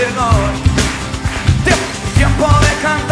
Illinois. Tiempo de cantar.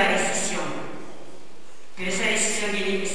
arriba a Per Pero esa recesión viene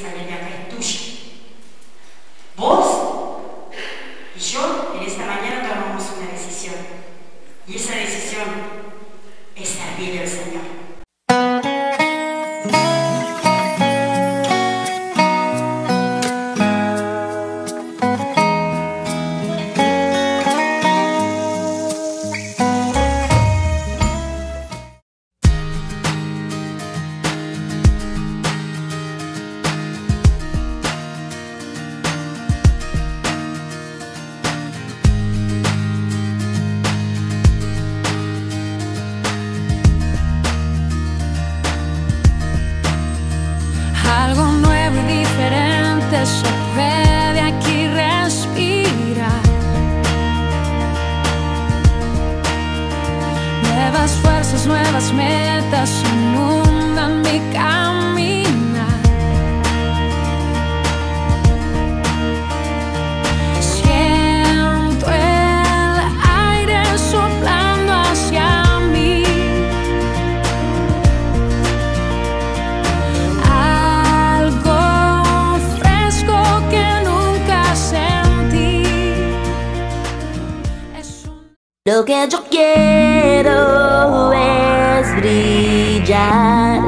Lo que yo quiero es brillar.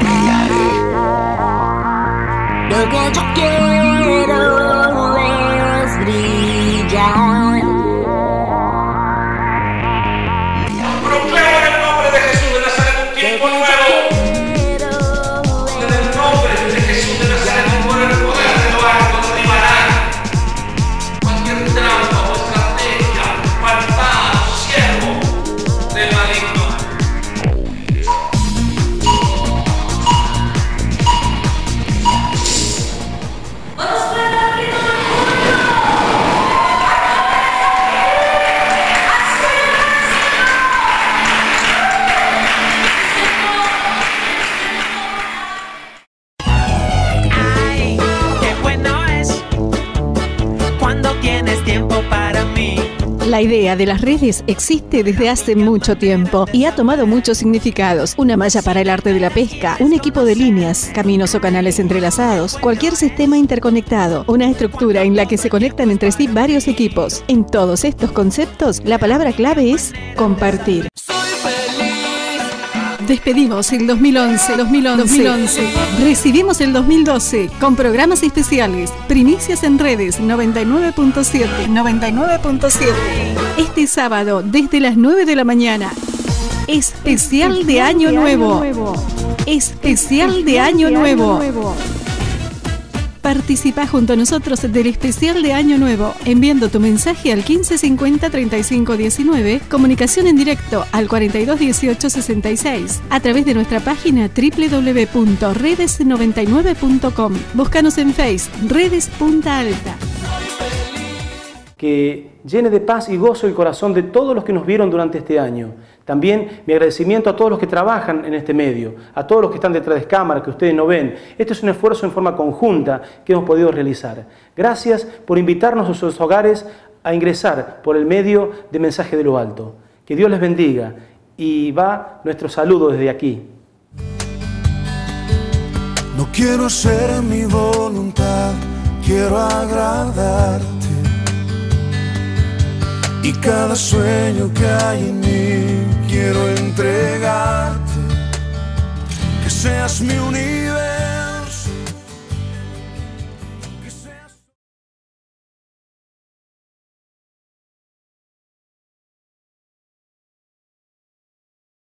Brillaré. Lo que yo quiero. Idea de las redes existe desde hace mucho tiempo y ha tomado muchos significados. Una malla para el arte de la pesca, un equipo de líneas, caminos o canales entrelazados, cualquier sistema interconectado, una estructura en la que se conectan entre sí varios equipos. En todos estos conceptos, la palabra clave es compartir. Despedimos el 2011, 2011, 2011. Recibimos el 2012 con programas especiales, primicias en redes 99.7, 99.7. Este sábado desde las 9 de la mañana. Especial de Año Nuevo. Especial de Año Nuevo. Participa junto a nosotros del especial de Año Nuevo, enviando tu mensaje al 1550 3519, comunicación en directo al 421866, a través de nuestra página www.redes99.com. Búscanos en Face, Redes Punta Alta. Que llene de paz y gozo el corazón de todos los que nos vieron durante este año. También mi agradecimiento a todos los que trabajan en este medio, a todos los que están detrás de cámara, que ustedes no ven. Este es un esfuerzo en forma conjunta que hemos podido realizar. Gracias por invitarnos a sus hogares a ingresar por el medio de Mensaje de lo Alto. Que Dios les bendiga y va nuestro saludo desde aquí. No quiero hacer mi voluntad, quiero agradarte. Y cada sueño que en mí quiero entregarte. Que seas mi universo